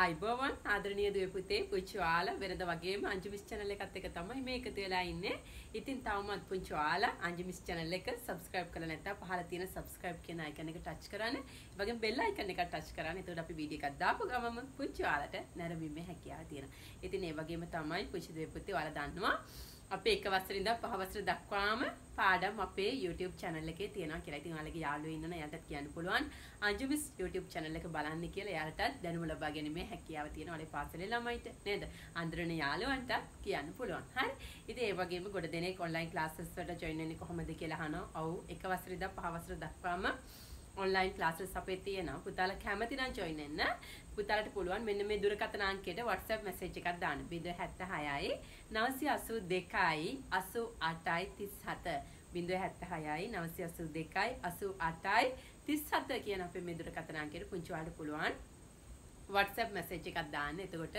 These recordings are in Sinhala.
අයිබෝවන් ආදරණීය දුවේ පුතේ පුංචි ඔයාලා වෙනද වගේම අංජු මිස් channel එකත් එක්ක තමයි මේ එකතු වෙලා ඉන්නේ. ඉතින් තවමත් පුංචි ඔයාලා අංජු මිස් channel එක subscribe කරලා නැත්නම් පහළ තියෙන subscribe කියන icon එක touch කරන්න. ඒ වගේම bell icon එක touch කරන්න. එතකොට අපි වීඩියෝ එකක් දාපු ගමම පුංචි ඔයාලට නැරඹීමේ හැකියාව තියෙනවා. ඉතින් ඒ වගේම තමයි පුංචි දුවේ පුතේ ඔයාලා දන්නවා අපේ එක වසර ඉඳන් පහ වසර දක්වාම පාඩම් අපේ YouTube channel එකේ තියෙනවා කියලා. ඉතින් ඔයාලගේ යාළුවෝ ඉන්නන එයාලටත් කියන්න පුළුවන්. අංජුමිස් YouTube channel එක බලන්න කියලා එයාලටත් දැනුම ලබා ගැනීමේ හැකියාව තියෙනවා. ඔයාලේ පාසලේ ළමයිට නේද? අන්දරණ යාළුවන්ට කියන්න පුළුවන්. හරි. ඉතින් ඒ වගේම ගොඩ දෙනෙක් online classes වලට join වෙන්නේ කොහොමද කියලා අහනවා. ඔව් එක වසර ඉඳන් පහ වසර දක්වාම ඔන්ලයින් ක්ලාසස් අපේ තියෙනවා. පුතාලා කැමති නම් join වෙන්න. පුතාලට පුළුවන් මෙන්න මේ දුරකථන අංකයට WhatsApp message එකක් දාන්න. 076යි 982යි 88යි 37. 076යි 982යි 88යි 37 කියන අපේ මේ දුරකථන අංකයට පුංචි ඔයාලට පුළුවන් WhatsApp message එකක් දාන්න. එතකොට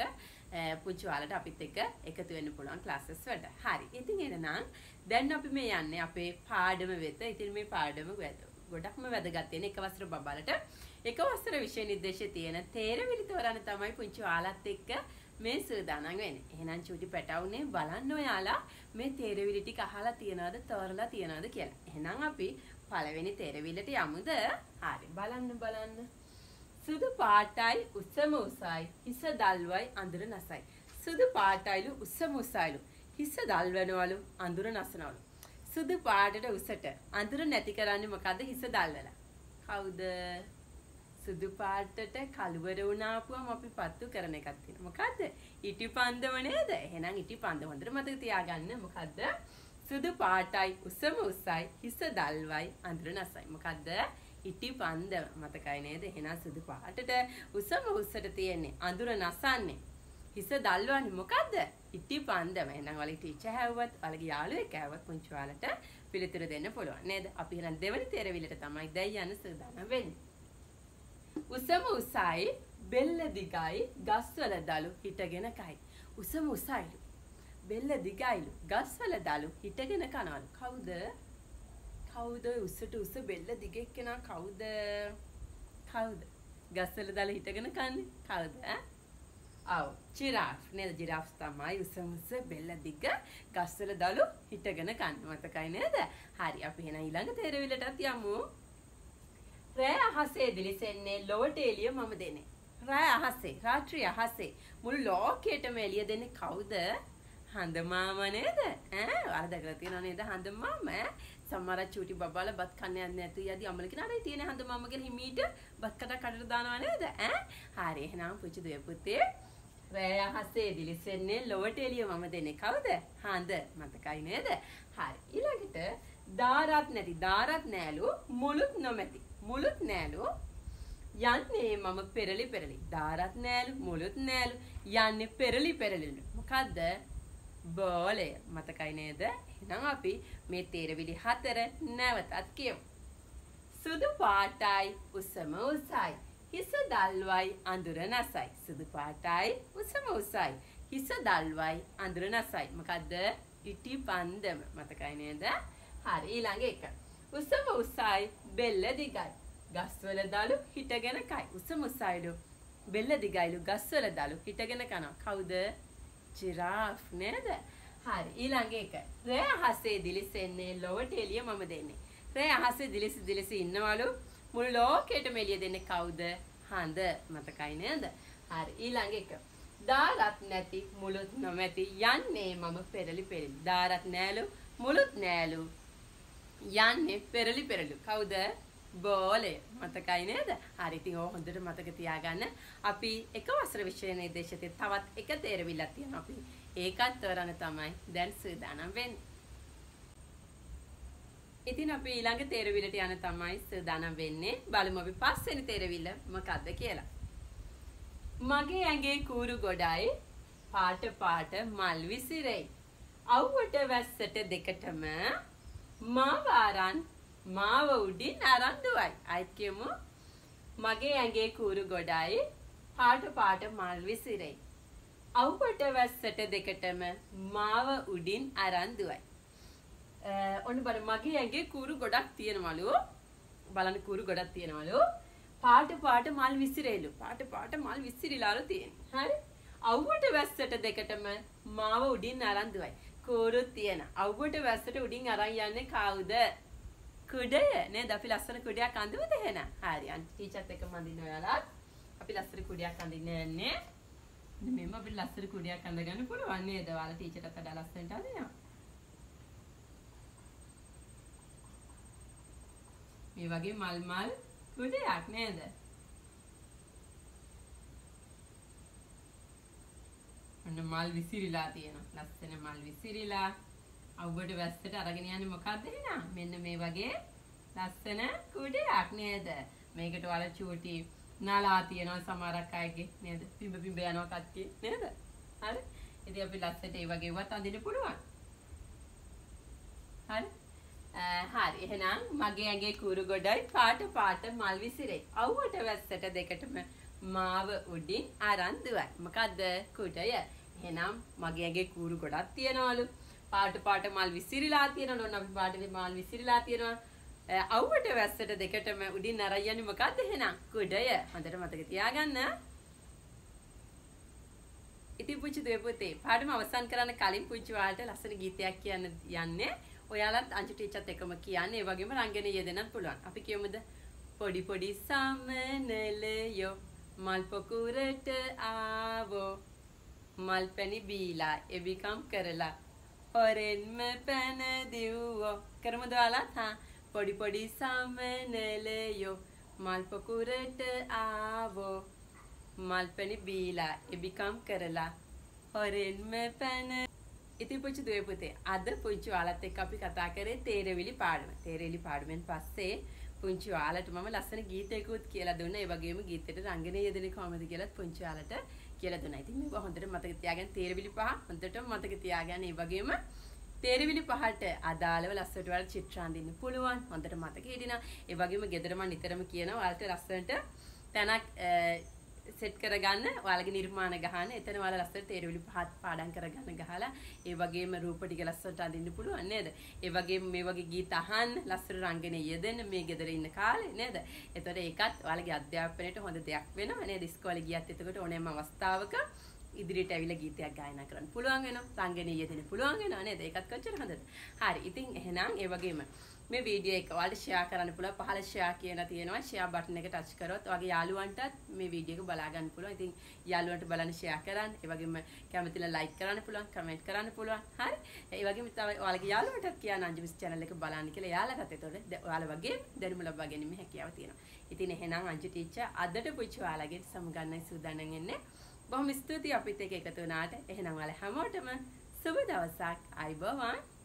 පුංචි ඔයාලට අපිත් එක්ක එකතු වෙන්න පුළුවන් classes වලට. හරි. ඉතින් එහෙනම් දැන් අපි මේ යන්නේ අපේ පාඩම වෙත. ඉතින් මේ පාඩම ගොඩක්ම වැදගත් වෙන එක වසර බබලට එක වසර විෂය නිර්දේශයේ තියෙන තේරවිලි තෝරන්න තමයි පුංචි ඔයාලත් එක්ක මේ සූදානම් වෙන්නේ. එහෙනම් චූටි පැටවුනේ බලන්න ඔයාලා මේ තේරවිලි ටික අහලා තියනවද තෝරලා තියනවද කියලා. එහෙනම් අපි පළවෙනි තේරවිල්ලට යමුද? හරි බලන්න බලන්න. සුදු පාටයි උසම උසයි හිස දල්වයි අඳුර නසයි. සුදු පාටයිලු උසම උසයිලු හිස දල්වනවලු අඳුර නසනවලු. සුදු පාටට උසට අඳුර නැති කරන්නේ මොකද හිස දල්වලා. කවුද? සුදු පාටට කළුවර වුණාපුවම අපි පත්තු කරන එකක් තියෙනවා. මොකද්ද? ඉටිපන්දම නේද? එහෙනම් ඉටිපන්දම හොඳට මතක තියාගන්න. මොකද්ද? සුදු පාටයි උසම උසයි හිස දල්වයි අඳුර නසයි. මොකද්ද? ඉටිපන්දම මතකයි නේද? එහෙනම් සුදු පාටට උසම උසට තියෙන්නේ අඳුර නසන්නේ. හිස දල්වන්නේ මොකද්ද? ඉටිපන්දම. එහෙනම් ඔයාලගේ ටීචර් හැව්වත්, ඔයාලගේ යාළුවෙක් හැව්වත් පුංචි ඔයාලට පිළිතුරු දෙන්න පුළුවන් නේද? අපි එහෙනම් දෙවනි තේරවිලට තමයි දැන් යන්න සූදානම් වෙන්නේ. උසම උසයි බෙල්ල දිගයි ගස්වල දලු හිටගෙන කයි. උසම උසයිලු. බෙල්ල දිගයිලු ගස්වල දලු හිටගෙන කනවලු. කවුද? කවුද උසට උස බෙල්ල දිග එක්කෙනා කවුද? කවුද? ගස්වල දල හිටගෙන කන්නේ? කවුද? ඔව් ජිරාෆ් නේද? ජිරාෆ් තමයි උසම උස බෙල්ල දිග ගස්වල දලු හිටගෙන කන්නේ. මතකයි නේද? හරි අපි එහෙනම් ඊළඟ තේරවිලටත් යමු. රෑ අහසේ දිලිසෙන්නේ ලොවට එළිය මම දෙන්නේ. රෑ අහසේ, රාත්‍රී අහසේ මුළු ලෝකෙටම එළිය දෙන්නේ කවුද? හඳ මාමා නේද? ඈ ඔයාලා දැකලා තියෙනව නේද හඳ මාමා? සමහර චූටි බබාලා බත් කන්න යන්නේ නැතු යදි අම්මල කෙනාට තියෙන හඳ මාමා කියලා හිමීට බත් කඩ කඩට දානවා නේද? ඈ හරි එහෙනම් පුංචි දුවේ පුතේ රෑ අහසේ දිලිසෙන්නේ ලොවට එළිය මම දෙන්නේ. කවුද? හඳ. මතකයි නේද? හරි. ඊළඟට දාරත් නැති දාරත් නෑලු මුළුත් නොමැති. මුළුත් නෑලු යන්නේ මම පෙරලි පෙරලි. දාරත් නෑලු මුළුත් නෑලු යන්නේ පෙරලි පෙරලිලු මොකද්ද? බෝලය. මතකයි නේද? එහෙනම් අපි මේ තේරවිලි හතර නැවතත් කියමු. සුදු පාටයි උසම උසයි. හිස දල්වයි අඳුර නසයි. සුදු පාටයි උසම උසයි. හිස දල්වයි අඳුර නසයි. මොකද්ද? ඉටි පන්දම. මතකයි නේද? හරි ඊළඟ එක. උසම උසයි බෙල්ල දිගයි. ගස්වල දලු හිටගෙන කයි. උසම උසයිලු බෙල්ල දිගයිලු ගස්වල දලු හිටගෙන කනවා. කවුද? ජිරාෆ්. නේද? හරි ඊළඟ එක. රෑ අහසේ දිලිසෙන්නේ ලොවට එළිය මම දෙන්නේ. රෑ අහසේ දිලිසි දිලිසි ඉන්නවලු. මුළු ලෝකෙටම එළිය දෙන්නේ කවුද? හඳ. මතකයි නේද? හරි ඊළඟ එක. දාරත් නැති මුළුත් නොමැති යන්නේ මම පෙරලි පෙරලි. දාරත් නෑලු මුළුත් නෑලු යන්නේ පෙරලි පෙරලු. කවුද? බෝලය. මතකයි නේද? හරි ඉතින් ඕක හොඳට මතක තියාගන්න. අපි එක වසර විෂය නිර්දේශයේ තවත් එක තේරවිල්ලක් තියෙනවා. අපි ඒකත් තෝරන්න තමයි දැන් සූදානම් වෙන්නේ. ඉතින් අපි ඊළඟ තේරවිල්ලට යන තමයි සූදානම් වෙන්නේ බලමු අපි පස්වෙනි තේරවිල්ල මොකක්ද කියලා මගේ ඇඟේ කූරු ගොඩයි පාට පාට මල් විසිරෙයි අව්වට වැස්සට දෙකටම මාව අරන් මාව උඩින් අරන් දුවයි. අයිත් කියමු. මගේ ඇඟේ කූරු ගොඩයි පාට පාට මල් විසිරෙයි. අව්වට වැස්සට දෙකටම මාව උඩින් අරන් දුවයි. Eh, ඔන්න බලන්න මගේ ඇඟේ කූරු ගොඩක් තියෙනවලු. බලන්න කූරු ගොඩක් තියෙනවලු. පාට පාට මල් විසිරේලු. පාට පාට මල් විසිරිලාලු තියෙන්නේ. හරි? අවුවට වැස්සට දෙකටම මාව උඩින් අරන් දුවයි. කෝරුත් තියෙන. අවුවට වැස්සට උඩින් අරන් යන්නේ කවුද? කුඩය නේද? අපි ලස්සන කුඩයක් අඳිමුද එහෙනම්? හරි. අන්ටි ටීචර්ත් එක්ක මඳින්න ඔයාලා. අපි ලස්සන කුඩයක් අඳින්න යන්නේ. මෙන්න අපි ලස්සන කුඩයක් අඳගන්න පුළුවන් නේද? ඔයාලා ටීචර්ට වඩා ලස්සනට අඳිනවා. මේ වගේ මල් මල් කුඩයක් නේද? ඔන්න මල් විසිරිලා තියෙනවා. ලස්සන මල් විසිරිලා අවුවට වැස්සට අරගෙන යන්නේ මොකක්ද එහෙනම්? මෙන්න මේ වගේ ලස්සන කුඩයක් නේද? මේකට වල චූටි නලා තියෙනවා සමහරක් අයගේ නේද? පිඹ පිඹ යනවා කට්ටිය නේද? හරි? ඉතින් අපි ලස්සට ඒ වගේ වත් අඳින්න පුළුවන්. හරි? හරි එහෙනම් මගේ ඇගේ කුරු ගොඩයි පාට පාට මල් විසිරේ. අවුවට වැස්සට දෙකටම මාව උඩින් අරන් දුවයි. මොකද්ද? කුඩය. එහෙනම් මගේ ඇගේ කූරු ගොඩක් තියනවලු. පාට පාට මල් විසිරිලා තියෙනවා. ඔන්න අපි පාට මල් විසිරිලා තියෙනවා. අවුවට වැස්සට දෙකටම උඩින් අරන් යන්නේ මොකද්ද එහෙනම්? කුඩය. හොඳට මතක තියාගන්න. ඉතින් පුංචි දුවේ පුතේ පාඩම අවසන් කරන්න කලින් පුංචි ඔයාලට ලස්සන ගීතයක් කියන්න යන්නේ. ඔයාලත් අංජු ටීචර්ත් එකම කියන්නේ. ඒ වගේම රංගනයේ යෙදෙන්නත් පුළුවන්. අපි කියමුද? පොඩි පොඩි සමනලයෝ මල් පොකුරට ආවෝ මල් පැණි බීලා එබිකම් කරලා හොරෙන්ම පැන දිව්වෝ කරමුද ඔයාලත් හා පොඩි පොඩි සමනලයෝ මල් පොකුරට ආවෝ මල් පැණි බීලා එබිකම් කරලා හොරෙන්ම පැන ඉතින් පුංචි දුවේ පුතේ අද පුංචි ඔයාලත් එක්ක අපි කතා කරේ තේරවිලි පාඩම. තේරවිලි පාඩමෙන් පස්සේ පුංචි ඔයාලට මම ලස්සන ගීතයකුත් කියලා දුන්නා. ඒ වගේම ගීතෙට රංගනය යෙදෙන්නේ කොහොමද කියලාත් පුංචි ඔයාලට කියලා දුන්නා. ඉතින් මේක හොඳට මතක තියාගන්න තේරවිලි පහ හොඳට මතක තියාගන්න. ඒ වගේම තේරවිලි පහට අදාළව ලස්සනට ඔයාලට චිත්‍ර අඳින්න පුළුවන්. හොඳට මතක හිටිනා. ඒ වගේම ගෙදර මම නිතරම කියනවා ඔයාලට ලස්සනට තැනක් සෙට් කරගන්න ඔයාලගේ නිර්මාණ ගහන්න එතන ඔයාලා ලස්සනට තේරවිලි පහත් පාඩම් කරගන්න ගහලා ඒ වගේම රූප ටික ලස්සනට අඳින්න පුළුවන් නේද? ඒ වගේම මේ වගේ ගීත අහන්න ලස්සන රංගනයේ යෙදෙන්න මේ ගෙදර ඉන්න කාලේ නේද? එතකොට ඒකත් ඔයාලගේ අධ්‍යාපනයට හොඳ දෙයක් වෙනවා නේද? ඉස්කෝලේ ගියත් එතකොට ඕනෑම අවස්ථාවක ඉදිරියට ඇවිල්ලා ගීතයක් ගායනා කරන්න පුළුවන් වෙනවා. රංගනයේ යෙදෙන්න පුළුවන් වෙනවා නේද? ඒකත් කොච්චර හොඳද? හරි. ඉතින් එහෙනම් ඒ වගේම මේ වීඩියෝ එක ඔයාලට ෂෙයා කරන්න පුළුවන්. පහළ ෂෙයා කියලා තියෙනවා. ෂෙයා බටන් එක ටච් කරොත් ඔයාගේ යාළුවන්ටත් මේ වීඩියෝ එක බලා ගන්න පුළුවන්. ඉතින් යාළුවන්ට බලන්න ෂෙයා කරන්න. ඒ වගේම කැමතිලා ලයික් කරන්න පුළුවන් කමෙන්ට් කරන්න පුළුවන්. හරි. ඒ වගේම තව ඔයාලගේ යාළුවන්ටත් කියන්න අංජුමිස් channel එක බලන්න කියලා එයාලටත්. එතකොට ඔයාලා වගේ දැනුම ලබා ගැනීම හැකියාව තියෙනවා. ඉතින් එහෙනම් අංජු ටීචර් අදට පුංචි ඔයාලගේ සමුගන්නයි සූදානම් වෙන්නේ. බොහොම ස්තුතියි අපිත් එක්ක එකතු වුණාට. එහෙනම් ඔයාලා හැමෝටම සුබ දවසක්. අයිබෝවන්.